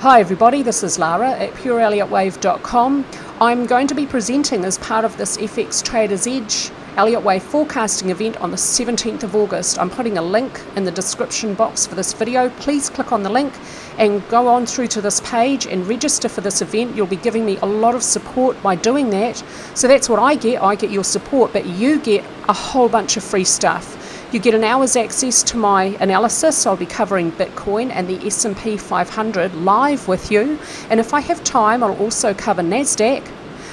Hi everybody, this is Lara at pureelliottwave.com. I'm going to be presenting as part of this FX Traders Edge Elliott Wave forecasting event on the 17th of August. I'm putting a link in the description box for this video. Please click on the link and go on through to this page and register for this event. You'll be giving me a lot of support by doing that. So that's what I get. I get your support, but you get a whole bunch of free stuff. You get an hour's access to my analysis. I'll be covering Bitcoin and the S&P 500 live with you. And if I have time, I'll also cover Nasdaq.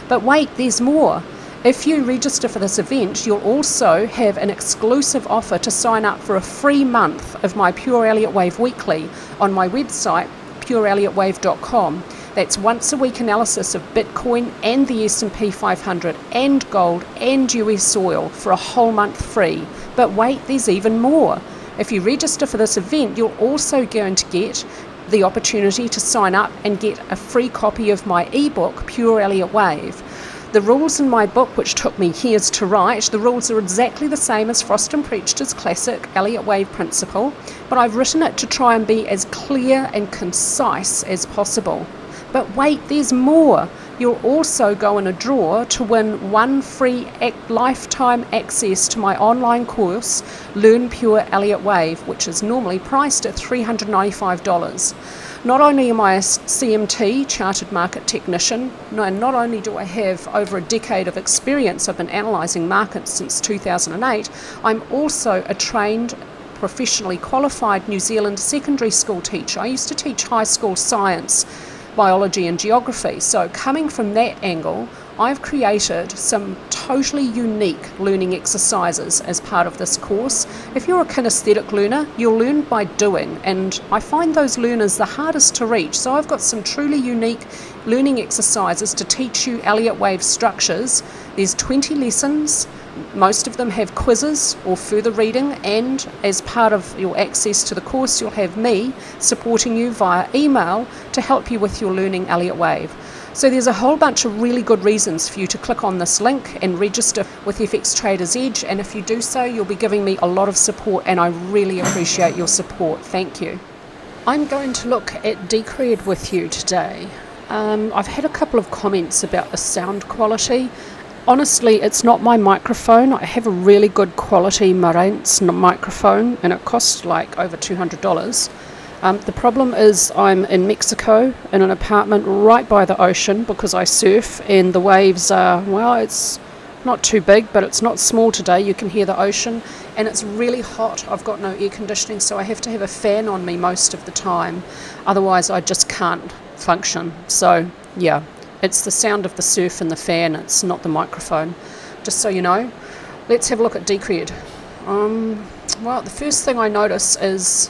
But wait, there's more. If you register for this event, you'll also have an exclusive offer to sign up for a free month of my Pure Elliott Wave Weekly on my website, pureelliottwave.com. That's once a week analysis of Bitcoin and the S&P 500 and gold and US oil for a whole month free. But wait, there's even more. If you register for this event, you're also going to get the opportunity to sign up and get a free copy of my ebook, Pure Elliott Wave. The rules in my book, which took me years to write, the rules are exactly the same as Frost and Prechter's classic Elliott Wave principle, but I've written it to try and be as clear and concise as possible. But wait, there's more. You'll also go in a draw to win one free lifetime access to my online course, Learn Pure Elliott Wave, which is normally priced at $395. Not only am I a CMT, Chartered Market Technician, and not only do I have over a decade of experience, I've been analysing markets since 2008, I'm also a trained professionally qualified New Zealand secondary school teacher. I used to teach high school science biology and geography. So, coming from that angle, I've created some totally unique learning exercises as part of this course. If you're a kinesthetic learner, you'll learn by doing, and I find those learners the hardest to reach. So, I've got some truly unique learning exercises to teach you Elliott wave structures. There's 20 lessons most of them have quizzes or further reading, and as part of your access to the course, you'll have me supporting you via email to help you with your learning Elliott Wave. So there's a whole bunch of really good reasons for you to click on this link and register with FX Traders Edge. And if you do so, you'll be giving me a lot of support, and I really appreciate your support. Thank you. I'm going to look at Decred with you today. Um, I've had a couple of comments about the sound quality honestly, it's not my microphone. I have a really good quality Marantz microphone, and it costs like over $200. Um, the problem is, I'm in Mexico in an apartment right by the ocean because I surf, and the waves are, well, it's not too big, but it's not small today. You can hear the ocean, and it's really hot. I've got no air conditioning, so I have to have a fan on me most of the time. Otherwise, I just can't function. So, yeah, it's the sound of the surf and the fan, it's not the microphone. Just so you know. Let's have a look at Decred. Um, well, the first thing I notice is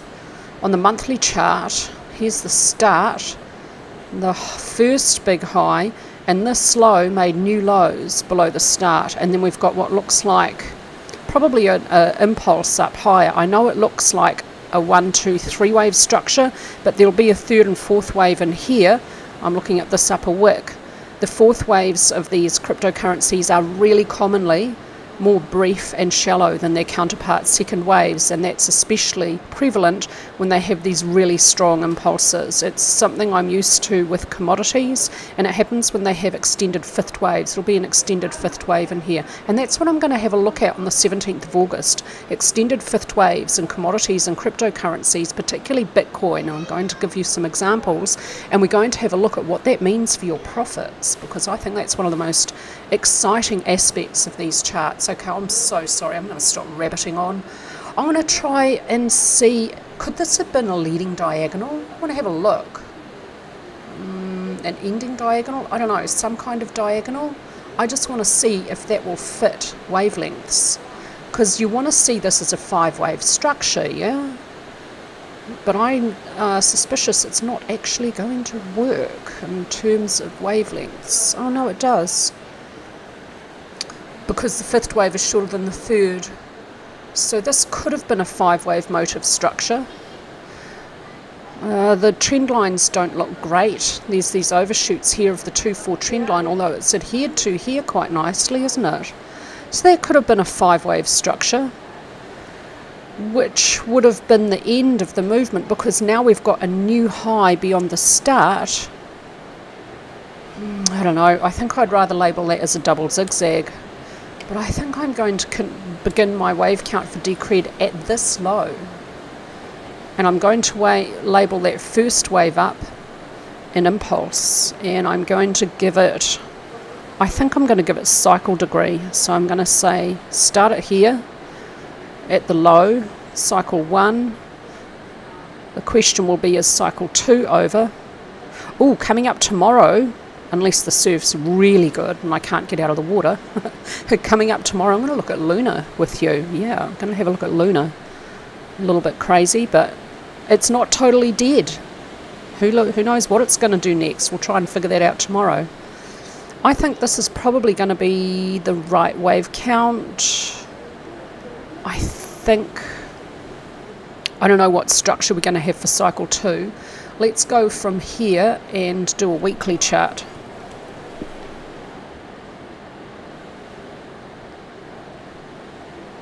on the monthly chart, here's the start, the first big high, and this low made new lows below the start. And then we've got what looks like probably an impulse up higher. I know it looks like a one, two, three wave structure, but there'll be a third and fourth wave in here. I'm looking at this upper wick the fourth waves of these cryptocurrencies are really commonly more brief and shallow than their counterparts' second waves, and that's especially prevalent when they have these really strong impulses. It's something I'm used to with commodities, and it happens when they have extended fifth waves. There'll be an extended fifth wave in here, and that's what I'm going to have a look at on the 17th of August. Extended fifth waves in commodities and cryptocurrencies, particularly Bitcoin. I'm going to give you some examples, and we're going to have a look at what that means for your profits, because I think that's one of the most exciting aspects of these charts okay, I'm so sorry. I'm going to stop rabbiting on. I'm going to try and see could this have been a leading diagonal? I want to have a look. Mm, an ending diagonal? I don't know, some kind of diagonal. I just want to see if that will fit wavelengths. Because you want to see this as a five wave structure, yeah? But I'm uh, suspicious it's not actually going to work in terms of wavelengths. Oh no, it does because the fifth wave is shorter than the third. So this could have been a five wave motive structure. Uh, the trend lines don't look great. There's these overshoots here of the 2-4 trend line, although it's adhered to here quite nicely, isn't it? So that could have been a five wave structure. which would have been the end of the movement because now we've got a new high beyond the start. I don't know, I think I'd rather label that as a double zigzag. But I think I'm going to begin my wave count for Decred at this low. And I'm going to label that first wave up an impulse. And I'm going to give it, I think I'm going to give it cycle degree. So I'm going to say start it here at the low, cycle 1. The question will be is cycle 2 over? Oh, coming up tomorrow, unless the surf's really good and I can't get out of the water. Coming up tomorrow, I'm going to look at Luna with you. Yeah, I'm going to have a look at Luna. A little bit crazy, but it's not totally dead. Who, who knows what it's going to do next? We'll try and figure that out tomorrow. I think this is probably going to be the right wave count. I think. I don't know what structure we're going to have for cycle two. Let's go from here and do a weekly chart.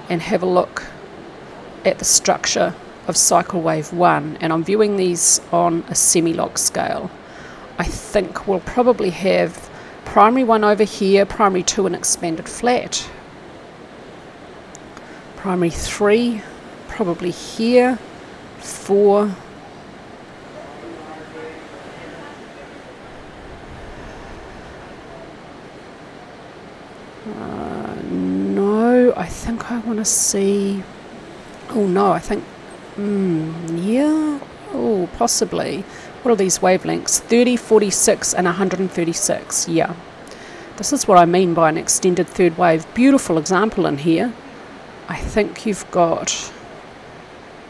And have a look at the structure of cycle wave 1 and I'm viewing these on a semi-log scale. I think we'll probably have primary 1 over here, primary 2 an expanded flat, primary 3 probably here, 4 I think I want to see. Oh no, I think. Mm, yeah. Oh, possibly. What are these wavelengths? 30, 46, and 136. Yeah. This is what I mean by an extended third wave. Beautiful example in here. I think you've got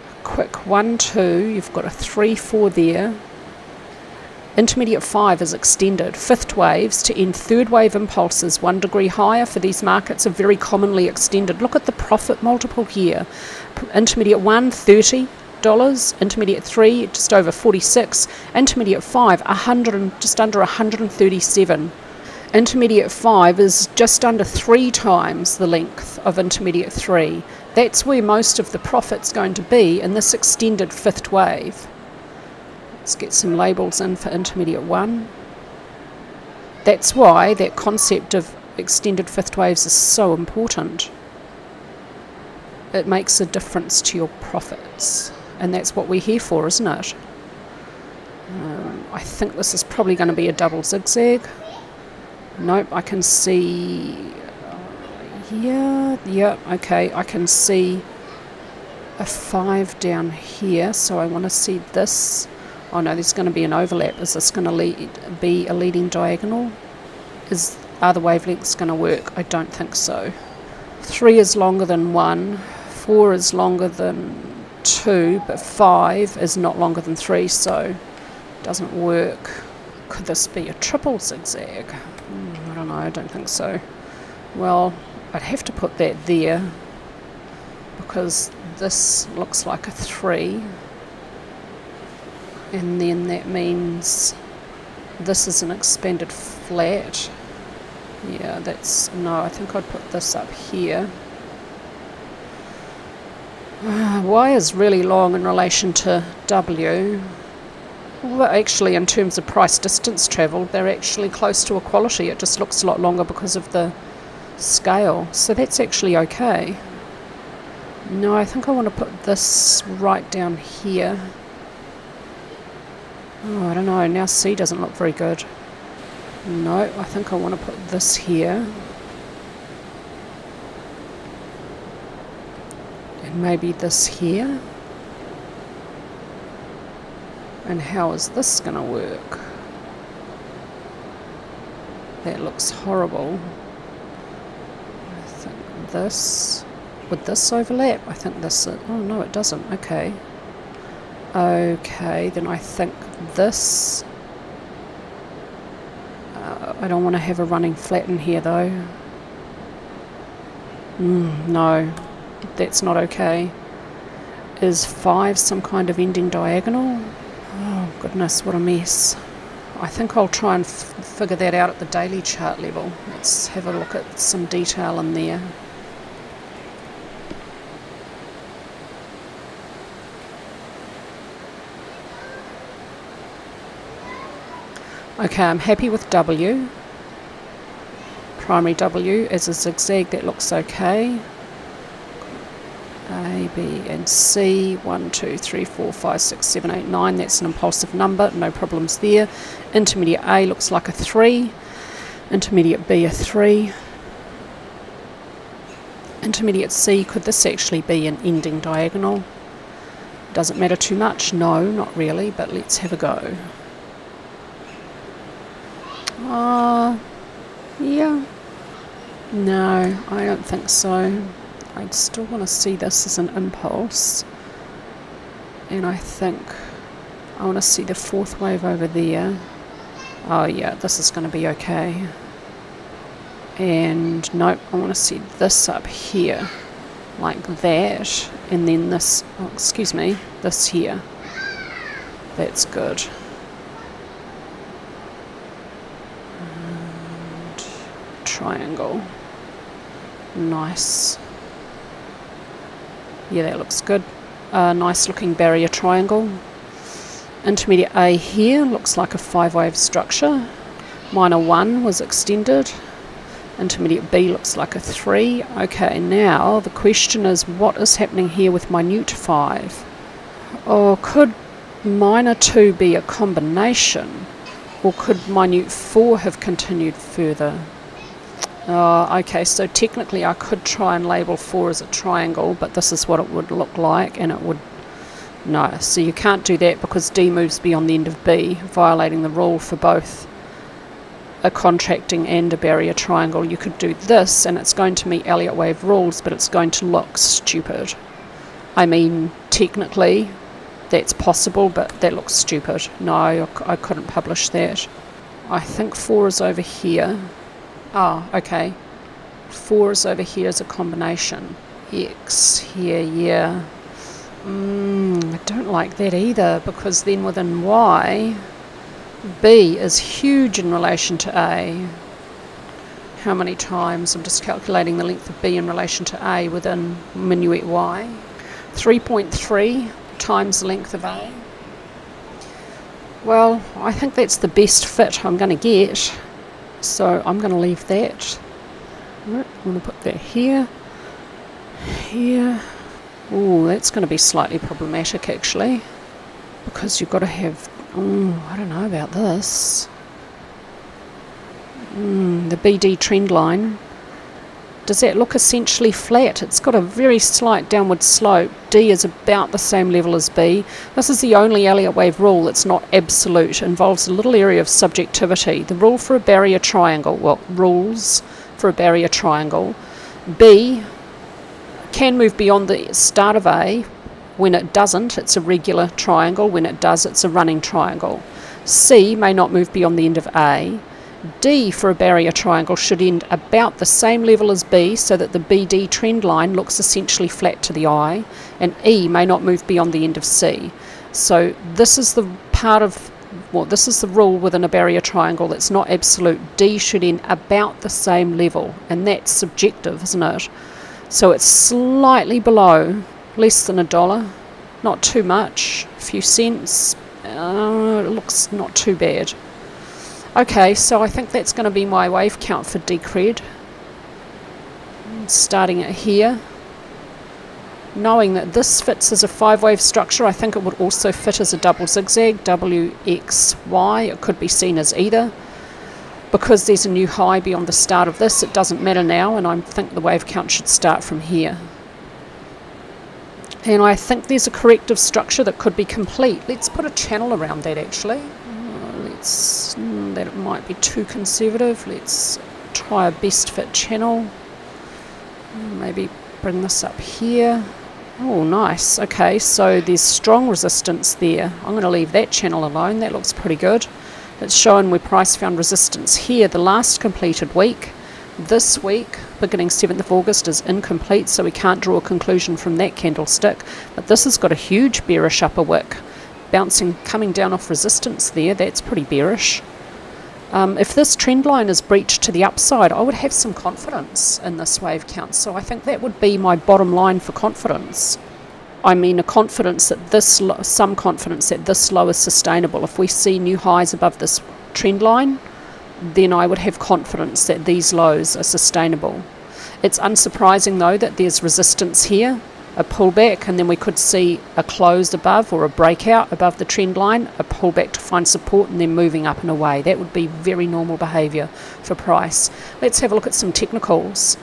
a quick 1, 2, you've got a 3, 4 there, Intermediate 5 is extended. Fifth waves to end third wave impulses one degree higher for these markets are very commonly extended. Look at the profit multiple here. Intermediate 1, $30. Intermediate 3, just over 46. Intermediate 5, 100 just under 137. Intermediate 5 is just under three times the length of intermediate 3. That's where most of the profit's going to be in this extended fifth wave. Let's get some labels in for intermediate 1. That's why that concept of extended fifth waves is so important. It makes a difference to your profits. And that's what we're here for, isn't it? Um, I think this is probably going to be a double zigzag. Nope, I can see... Uh, yeah, yeah, okay, I can see a 5 down here, so I want to see this oh no, there's going to be an overlap. Is this going to lead, be a leading diagonal? Is Are the wavelengths going to work? I don't think so. 3 is longer than 1, 4 is longer than 2, but 5 is not longer than 3, so it doesn't work. Could this be a triple zigzag? Mm, I don't know, I don't think so. Well, I'd have to put that there because this looks like a 3 and then that means this is an expanded flat. Yeah that's no I think I'd put this up here. Uh, Y is really long in relation to W. Well, actually in terms of price distance travelled they're actually close to equality. It just looks a lot longer because of the scale. So that's actually okay. No I think I want to put this right down here Oh, I don't know. Now C doesn't look very good. No, I think I want to put this here. And maybe this here. And how is this going to work? That looks horrible. I think this... Would this overlap? I think this... Oh, no, it doesn't. Okay. Okay, then I think this. Uh, I don't want to have a running flat in here though. Mm, no, that's not okay. Is 5 some kind of ending diagonal? Oh goodness, what a mess. I think I'll try and figure that out at the daily chart level. Let's have a look at some detail in there. Okay, I'm happy with W. Primary W is a zigzag, that looks okay. A, B, and C. 1, 2, 3, 4, 5, 6, 7, 8, 9. That's an impulsive number, no problems there. Intermediate A looks like a 3. Intermediate B, a 3. Intermediate C, could this actually be an ending diagonal? Doesn't matter too much? No, not really, but let's have a go. Uh, yeah. No, I don't think so. I still want to see this as an impulse. And I think I want to see the fourth wave over there. Oh yeah, this is going to be okay. And nope, I want to see this up here. Like that. And then this, oh, excuse me, this here. That's good. Triangle. Nice. Yeah, that looks good. A nice looking barrier triangle. Intermediate A here looks like a five wave structure. Minor 1 was extended. Intermediate B looks like a 3. Okay, now the question is what is happening here with minute 5? Or could minor 2 be a combination? Or could minute 4 have continued further? Oh, okay, so technically I could try and label 4 as a triangle, but this is what it would look like, and it would... No, so you can't do that because D moves beyond the end of B, violating the rule for both a contracting and a barrier triangle. You could do this, and it's going to meet Elliott wave rules, but it's going to look stupid. I mean, technically, that's possible, but that looks stupid. No, I couldn't publish that. I think 4 is over here. Oh, okay. 4 is over here as a combination. X here, yeah. Mm, I don't like that either because then within Y, B is huge in relation to A. How many times? I'm just calculating the length of B in relation to A within minuette Y. 3.3 times the length of A. Well, I think that's the best fit I'm going to get. So I'm going to leave that. I'm going to put that here, here. Oh, that's going to be slightly problematic actually, because you've got to have. Oh, I don't know about this. Mm, the BD trend line does that look essentially flat? It's got a very slight downward slope. D is about the same level as B. This is the only Elliott wave rule that's not absolute. It involves a little area of subjectivity. The rule for a barrier triangle, well, rules for a barrier triangle. B can move beyond the start of A. When it doesn't, it's a regular triangle. When it does, it's a running triangle. C may not move beyond the end of A. D for a barrier triangle should end about the same level as B so that the BD trend line looks essentially flat to the eye and E may not move beyond the end of C. So this is the part of well this is the rule within a barrier triangle that's not absolute. D should end about the same level and that's subjective isn't it? So it's slightly below, less than a dollar, not too much, a few cents, uh, it looks not too bad. Okay, so I think that's going to be my wave count for Decred. Starting it here. Knowing that this fits as a five wave structure, I think it would also fit as a double zigzag, WXY. It could be seen as either. Because there's a new high beyond the start of this, it doesn't matter now, and I think the wave count should start from here. And I think there's a corrective structure that could be complete. Let's put a channel around that actually let's mm, that might be too conservative let's try a best fit channel. Maybe bring this up here. Oh nice. Okay so there's strong resistance there. I'm going to leave that channel alone. That looks pretty good. It's showing where price found resistance here the last completed week. This week beginning 7th of August is incomplete so we can't draw a conclusion from that candlestick. But this has got a huge bearish upper wick bouncing, coming down off resistance there, that's pretty bearish. Um, if this trend line is breached to the upside, I would have some confidence in this wave count. So I think that would be my bottom line for confidence. I mean, a confidence that this, some confidence that this low is sustainable. If we see new highs above this trend line, then I would have confidence that these lows are sustainable. It's unsurprising though that there's resistance here, a pullback, and then we could see a closed above or a breakout above the trend line, a pullback to find support, and then moving up and away. That would be very normal behaviour for price. Let's have a look at some technicals.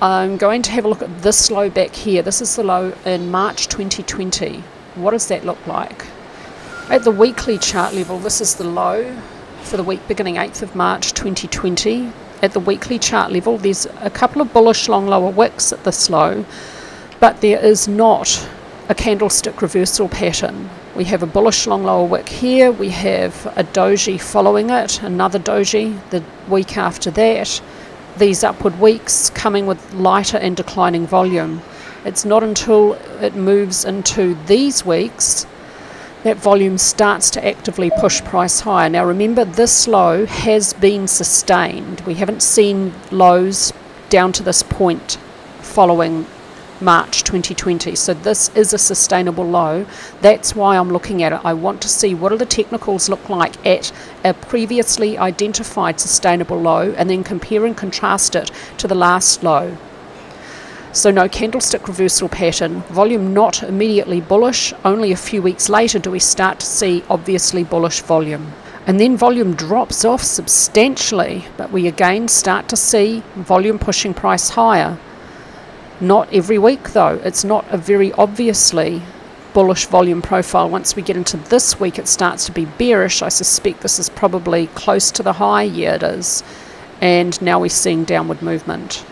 I'm going to have a look at this low back here. This is the low in March 2020. What does that look like? At the weekly chart level, this is the low for the week beginning 8th of March 2020. At the weekly chart level, there's a couple of bullish long lower wicks at this low, but there is not a candlestick reversal pattern. We have a bullish long lower wick here, we have a doji following it, another doji the week after that, these upward weeks coming with lighter and declining volume. It's not until it moves into these weeks that volume starts to actively push price higher. Now remember this low has been sustained. We haven't seen lows down to this point following March 2020. So this is a sustainable low. That's why I'm looking at it. I want to see what do the technicals look like at a previously identified sustainable low and then compare and contrast it to the last low. So no candlestick reversal pattern, volume not immediately bullish, only a few weeks later do we start to see obviously bullish volume. And then volume drops off substantially, but we again start to see volume pushing price higher. Not every week though, it's not a very obviously bullish volume profile. Once we get into this week, it starts to be bearish. I suspect this is probably close to the high, yeah, it is. And now we're seeing downward movement.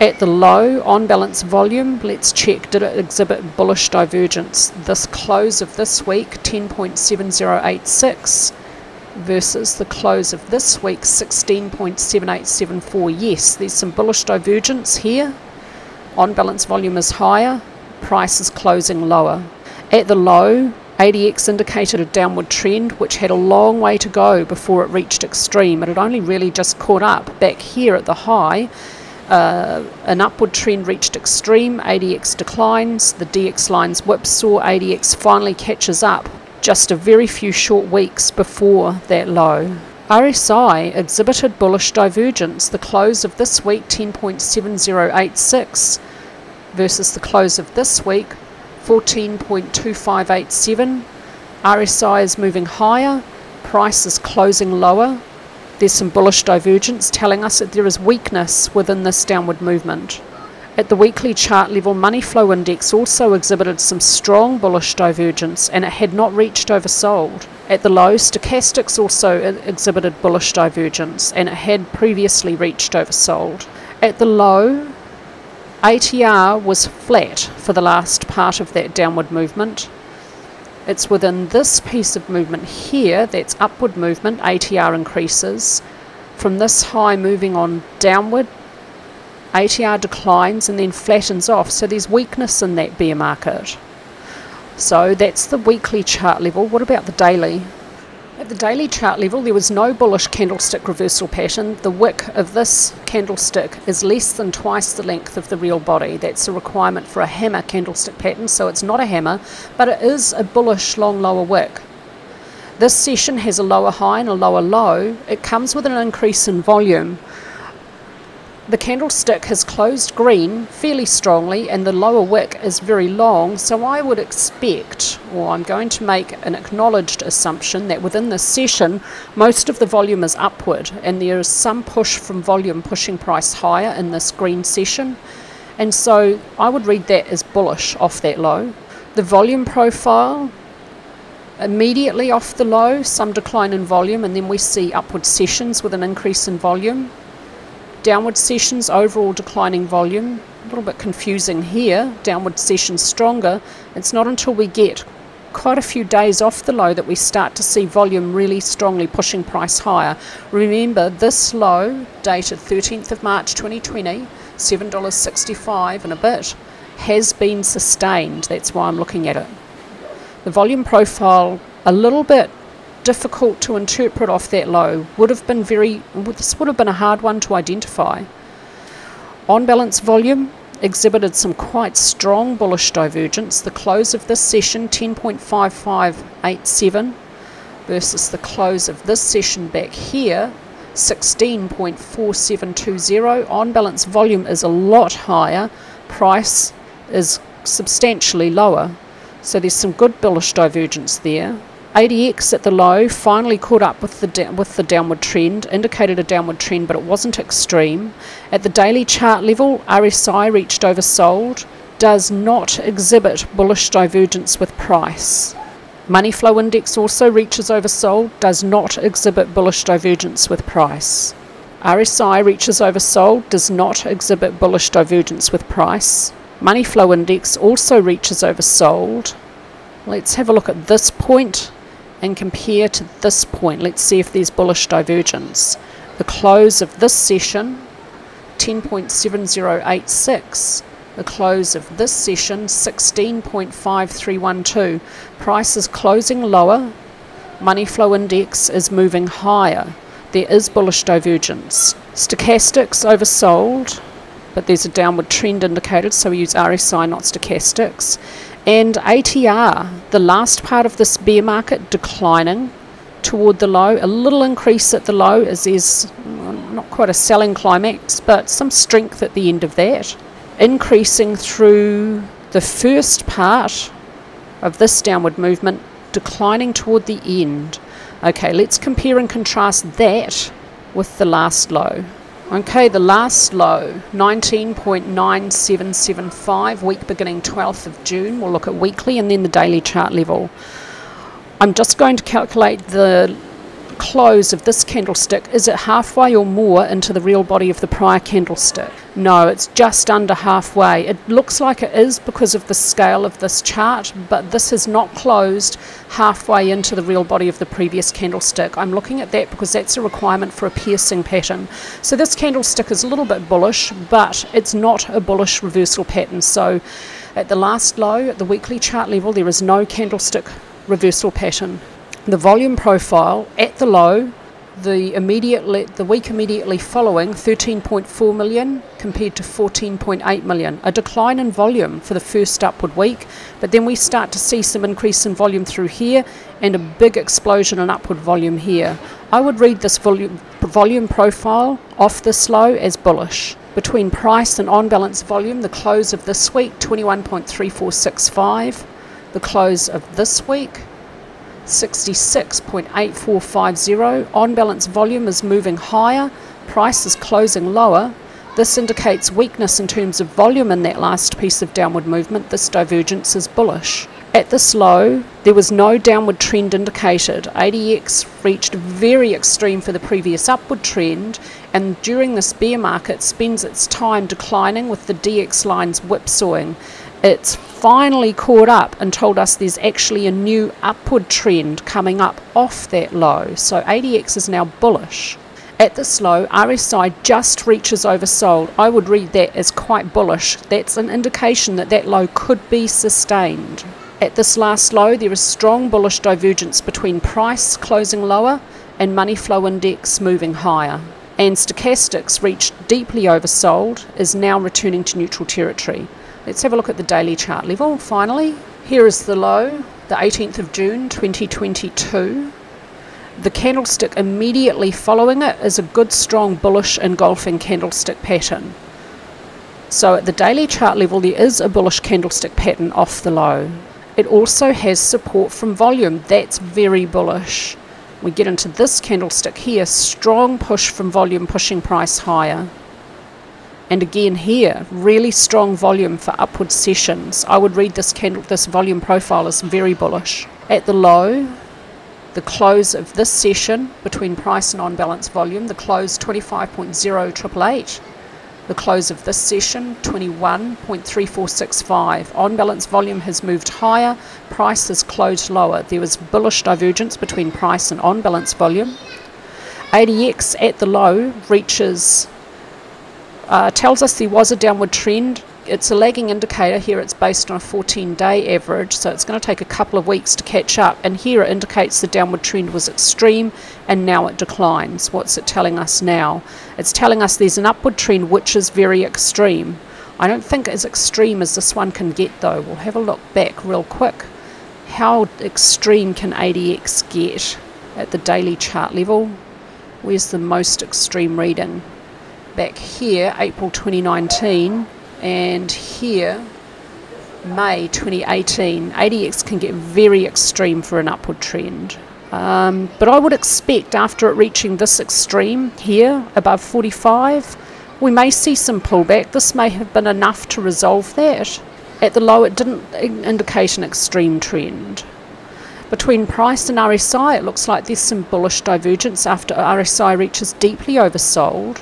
At the low on balance volume, let's check did it exhibit bullish divergence. This close of this week 10.7086 versus the close of this week 16.7874. Yes, there's some bullish divergence here. On balance volume is higher, price is closing lower. At the low, ADX indicated a downward trend which had a long way to go before it reached extreme. It had only really just caught up back here at the high uh, an upward trend reached extreme, ADX declines, the DX lines whipsaw, ADX finally catches up just a very few short weeks before that low. RSI exhibited bullish divergence. The close of this week 10.7086 versus the close of this week 14.2587. RSI is moving higher, price is closing lower, there's some bullish divergence telling us that there is weakness within this downward movement. At the weekly chart level, money flow index also exhibited some strong bullish divergence and it had not reached oversold. At the low, stochastics also exhibited bullish divergence and it had previously reached oversold. At the low, ATR was flat for the last part of that downward movement it's within this piece of movement here, that's upward movement, ATR increases. From this high moving on downward, ATR declines and then flattens off. So there's weakness in that bear market. So that's the weekly chart level. What about the daily? At the daily chart level, there was no bullish candlestick reversal pattern. The wick of this candlestick is less than twice the length of the real body. That's a requirement for a hammer candlestick pattern, so it's not a hammer, but it is a bullish long lower wick. This session has a lower high and a lower low. It comes with an increase in volume. The candlestick has closed green fairly strongly and the lower wick is very long, so I would expect, or I'm going to make an acknowledged assumption that within this session most of the volume is upward and there is some push from volume pushing price higher in this green session. And so I would read that as bullish off that low. The volume profile immediately off the low, some decline in volume, and then we see upward sessions with an increase in volume downward sessions, overall declining volume. A little bit confusing here, downward sessions stronger. It's not until we get quite a few days off the low that we start to see volume really strongly pushing price higher. Remember, this low, dated 13th of March 2020, $7.65 and a bit, has been sustained. That's why I'm looking at it. The volume profile, a little bit difficult to interpret off that low. Would have been very, this would have been a hard one to identify. On balance volume exhibited some quite strong bullish divergence. The close of this session 10.5587 versus the close of this session back here, 16.4720. On balance volume is a lot higher, price is substantially lower. So there's some good bullish divergence there. ADX at the low finally caught up with the with the downward trend, indicated a downward trend, but it wasn't extreme. At the daily chart level, RSI reached oversold, does not exhibit bullish divergence with price. Money flow index also reaches oversold, does not exhibit bullish divergence with price. RSI reaches oversold, does not exhibit bullish divergence with price. Money flow index also reaches oversold. Let's have a look at this point and compare to this point. Let's see if there's bullish divergence. The close of this session, 10.7086. The close of this session, 16.5312. Price is closing lower. Money flow index is moving higher. There is bullish divergence. Stochastics oversold, but there's a downward trend indicated, so we use RSI, not stochastics. And ATR, the last part of this bear market, declining toward the low. A little increase at the low as there's not quite a selling climax, but some strength at the end of that. Increasing through the first part of this downward movement, declining toward the end. Okay, let's compare and contrast that with the last low. Okay, the last low, 19.9775, week beginning 12th of June. We'll look at weekly and then the daily chart level. I'm just going to calculate the close of this candlestick, is it halfway or more into the real body of the prior candlestick? No, it's just under halfway. It looks like it is because of the scale of this chart, but this has not closed halfway into the real body of the previous candlestick. I'm looking at that because that's a requirement for a piercing pattern. So this candlestick is a little bit bullish, but it's not a bullish reversal pattern. So at the last low, at the weekly chart level, there is no candlestick reversal pattern the volume profile at the low, the the week immediately following 13.4 million compared to 14.8 million. A decline in volume for the first upward week but then we start to see some increase in volume through here and a big explosion in upward volume here. I would read this volume volume profile off this low as bullish. Between price and on balance volume the close of this week 21.3465 the close of this week 66.8450. On balance volume is moving higher, price is closing lower. This indicates weakness in terms of volume in that last piece of downward movement. This divergence is bullish. At this low, there was no downward trend indicated. ADX reached very extreme for the previous upward trend, and during this bear market spends its time declining with the DX lines whipsawing it's finally caught up and told us there's actually a new upward trend coming up off that low. So ADX is now bullish. At this low, RSI just reaches oversold. I would read that as quite bullish. That's an indication that that low could be sustained. At this last low, there is strong bullish divergence between price closing lower and money flow index moving higher. And stochastics reached deeply oversold, is now returning to neutral territory. Let's have a look at the daily chart level finally. Here is the low, the 18th of June 2022. The candlestick immediately following it is a good strong bullish engulfing candlestick pattern. So at the daily chart level there is a bullish candlestick pattern off the low. It also has support from volume, that's very bullish. We get into this candlestick here, strong push from volume pushing price higher. And again here, really strong volume for upward sessions. I would read this candle, this volume profile as very bullish. At the low, the close of this session between price and on balance volume, the close 25.0888. The close of this session 21.3465. On balance volume has moved higher, price has closed lower. There was bullish divergence between price and on balance volume. ADX at the low reaches uh, tells us there was a downward trend. It's a lagging indicator here, it's based on a 14 day average, so it's going to take a couple of weeks to catch up. And here it indicates the downward trend was extreme and now it declines. What's it telling us now? It's telling us there's an upward trend which is very extreme. I don't think as extreme as this one can get though. We'll have a look back real quick. How extreme can ADX get? at the daily chart level. Where's the most extreme reading? Back here, April 2019, and here, May 2018. ADX can get very extreme for an upward trend. Um, but I would expect after it reaching this extreme here, above 45, we may see some pullback. This may have been enough to resolve that. At the low, it didn't indicate an extreme trend. Between price and RSI, it looks like there's some bullish divergence after RSI reaches deeply oversold.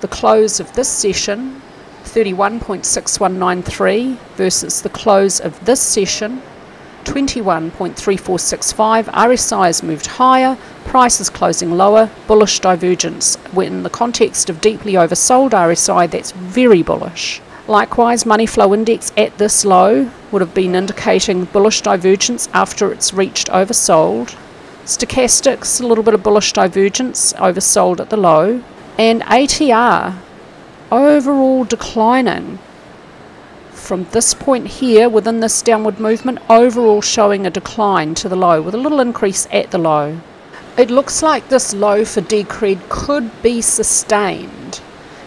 The close of this session, 31.6193 versus the close of this session, 21.3465. RSI has moved higher, price is closing lower, bullish divergence. When In the context of deeply oversold RSI, that's very bullish. Likewise, money flow index at this low would have been indicating bullish divergence after it's reached oversold. Stochastics, a little bit of bullish divergence, oversold at the low. And ATR, overall declining from this point here within this downward movement, overall showing a decline to the low with a little increase at the low. It looks like this low for Decred could be sustained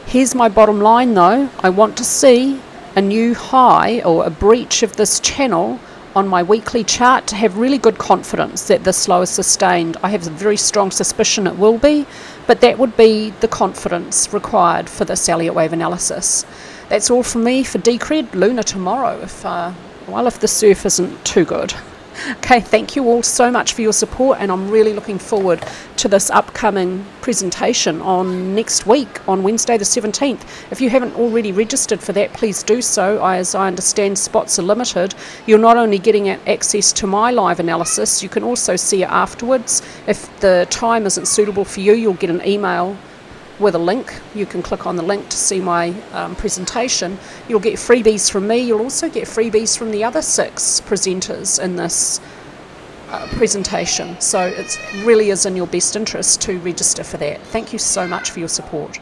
Here's my bottom line though I want to see a new high or a breach of this channel on my weekly chart to have really good confidence that this low is sustained. I have a very strong suspicion it will be, but that would be the confidence required for this Elliott wave analysis. That's all from me for Decred. Luna tomorrow if, uh, well, if the surf isn't too good. Okay, thank you all so much for your support, and I'm really looking forward to this upcoming presentation on next week on Wednesday, the 17th. If you haven't already registered for that, please do so. As I understand, spots are limited. You're not only getting access to my live analysis, you can also see it afterwards. If the time isn't suitable for you, you'll get an email with a link. You can click on the link to see my um, presentation. You'll get freebies from me. You'll also get freebies from the other six presenters in this uh, presentation. So it really is in your best interest to register for that. Thank you so much for your support.